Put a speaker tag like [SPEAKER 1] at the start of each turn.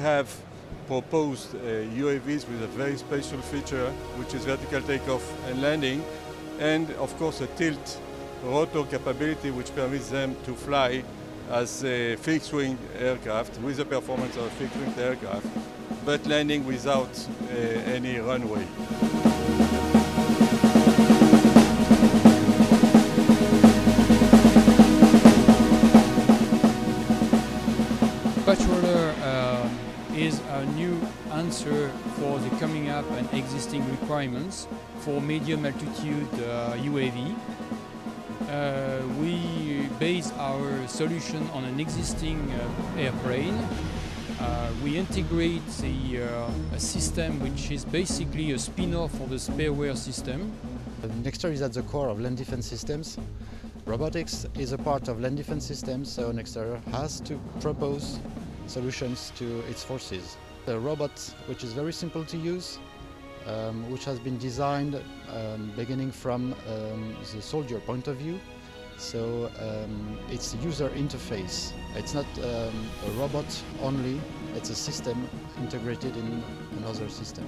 [SPEAKER 1] have proposed uh, UAVs with a very special feature, which is vertical takeoff and landing, and of course a tilt rotor capability, which permits them to fly as a fixed-wing aircraft with the performance of a fixed-wing aircraft, but landing without uh, any runway.
[SPEAKER 2] Is a new answer for the coming up and existing requirements for medium altitude uh, UAV. Uh, we base our solution on an existing uh, airplane. Uh, we integrate the, uh, a system which is basically a spin-off of the Sperwer system.
[SPEAKER 3] Nexter is at the core of land defense systems. Robotics is a part of land defense systems, so Nexter has to propose solutions to its forces. The robot, which is very simple to use, um, which has been designed um, beginning from um, the soldier point of view. So um, it's user interface. It's not um, a robot only, it's a system integrated in another system.